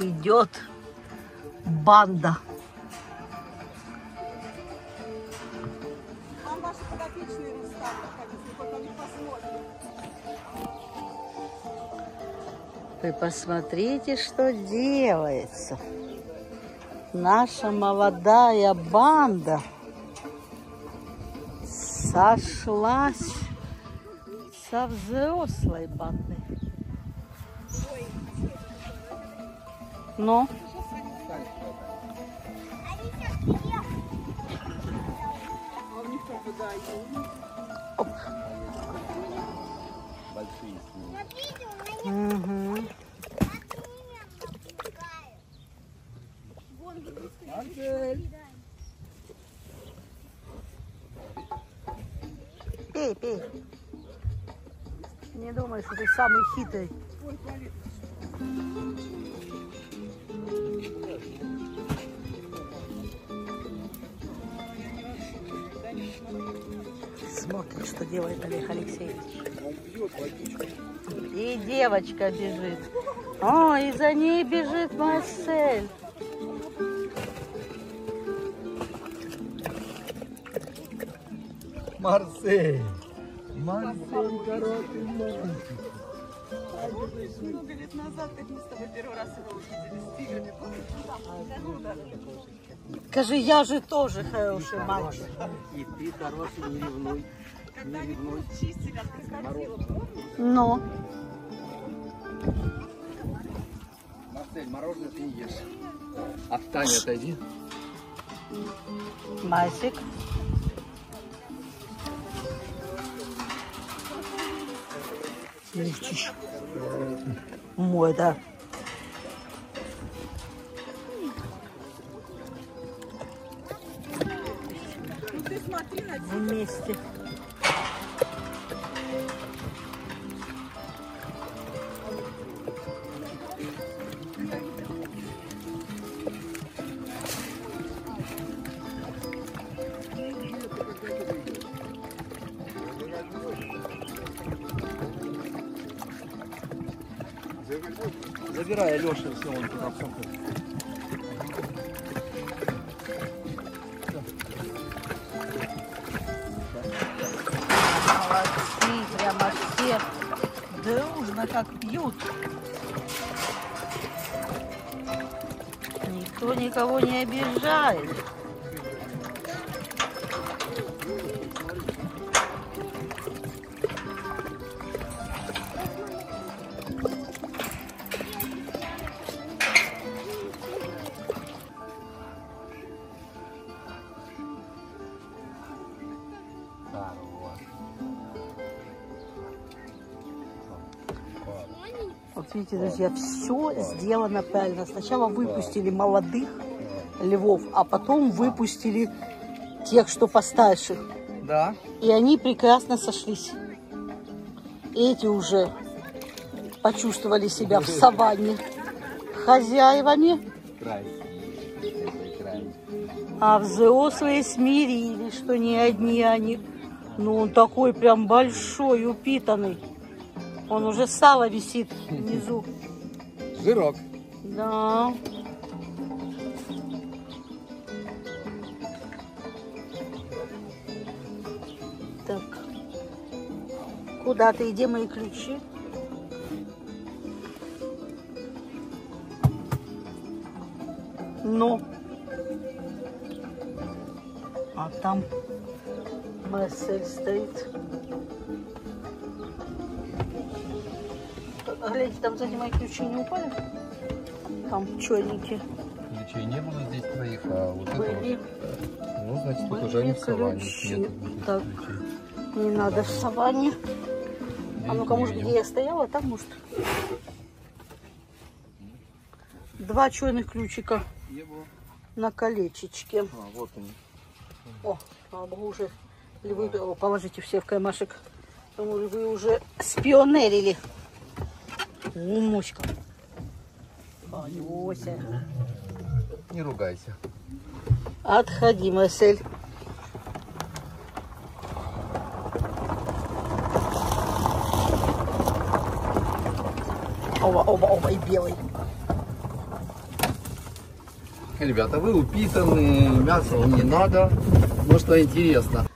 идет банда. Там ваши подопечные. Вы посмотрите, что делается. Наша молодая банда сошлась со взрослой бандой. Но оп. Мгм. Пей, пей. Не думай, что ты самый хитрый. Что делает Олег Алексеевич. И девочка бежит. О, и за ней бежит Марсель. Марсель! Марсель, короткий мальчик. много лет назад, как мы с тобой первый раз его увидели с тиграми. Скажи, я же тоже хороший мальчик. И ты хороший, не ревнуй. Чистили от? Но Марсель, мороженое ты не ешь. Отстань, отойди. Масик. Мультиш. Мой, да. Ну ты смотри на Вместе. Забирай, Алеша, все, он туда все. Молодцы, прямо все дружно как пьют. Никто никого не обижает. Вот видите, друзья, все сделано правильно. Сначала выпустили молодых львов, а потом выпустили тех, что постарше. Да. И они прекрасно сошлись. Эти уже почувствовали себя в саванне хозяевами, а взрослые смирились, что не одни они. Ну, он такой прям большой, упитанный. Он уже сало висит внизу. Жирок. Да. Так. Куда ты? Где мои ключи? Ну. А там Марсель стоит. Гляньте, там сзади мои ключи не упали? Там черненькие. Ключей не было здесь твоих, а вот это Были. вот. Ну, значит, тут Были уже они в саванне. Нет Так. ключей. Не надо в саванне. А ну-ка, может, где я стояла, там, может. Два черных ключика Не было. на колечечке. А, вот они. О, уже львы, о, положите все в кармашек. Потому львы уже спионерили. О, моська. Алёся. Не ругайся. Отходи, Марсель. Оба, оба, оба, и белый. Ребята, вы упитаны, мясо вам не надо. Ну что интересно.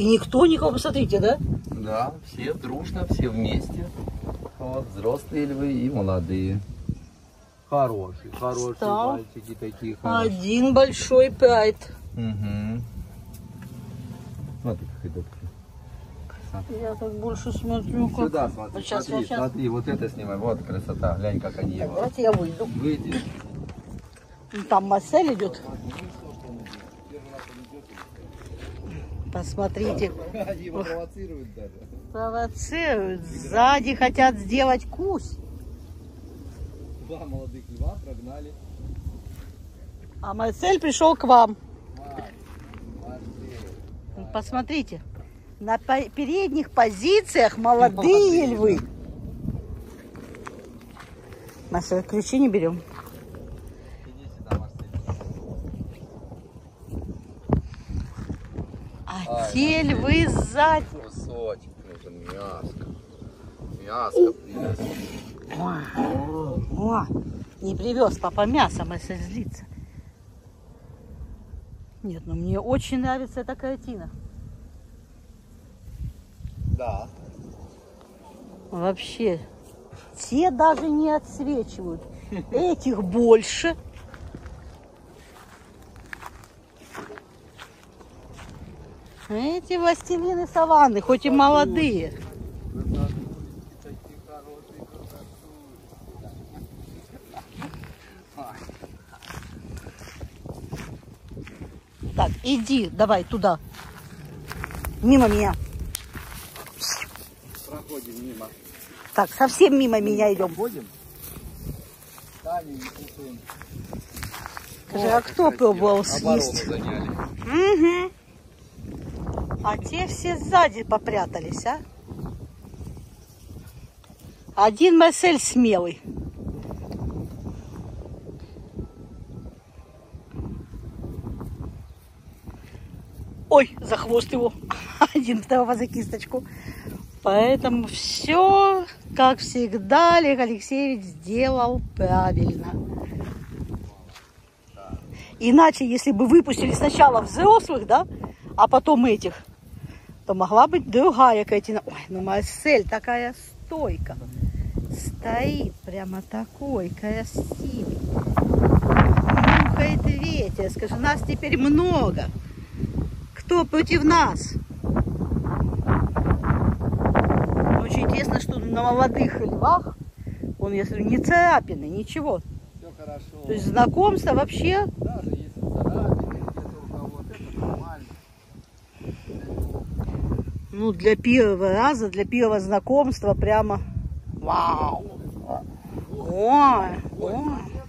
И никто никого, посмотрите, да? Да, все дружно, все вместе. Вот, взрослые львы и молодые. Хорошие, хорошие Встал. мальчики такие хорошие. Один большой прайд. Угу. Смотри, как идут. Я так больше смотрю, как... Сюда смотри, Вот сейчас, смотри, сейчас. смотри, вот это снимай, вот красота, глянь, как они его. давайте я выйду. Выйди. Там Марсель идет. Посмотрите, его провоцируют даже. провоцируют. Сзади хотят сделать кусь. Два молодых льва прогнали. А Марсель пришел к вам. Посмотрите, на передних позициях молодые львы. Маша, ключи не берем. Иди сюда, Марсель. А те львы сзади. Кусочек нужен, мяско. Мяско привез. О, не привез папа мясо, Маша злится. Нет, ну мне очень нравится эта картина. Да. Вообще, те даже не отсвечивают. Этих больше. Эти властелины саванны, хоть и молодые. Так, иди, давай туда. Мимо меня. Проходим мимо. Так, совсем мимо меня идем. Проходим. Не. Скажи, а кто пробовал съесть? Угу. А те все сзади попрятались, а? Один Марсель смелый. Ой, за хвост его. Один второго за кисточку. Поэтому все, как всегда, Олег Алексеевич сделал правильно. Иначе, если бы выпустили сначала взрослых, да, а потом этих, то могла быть другая картина. Ой, ну Марсель такая стойка. Стоит прямо такой, красивый. Нюхает ветер. Скажи, нас теперь много. Кто против нас? Очень интересно, что на молодых львах, он, если не царапины, ничего. Все хорошо. То есть знакомство вообще Даже если царапины где-то у кого-то, это нормально. Ну, для первого раза, для первого знакомства прямо вау. Ой, ой.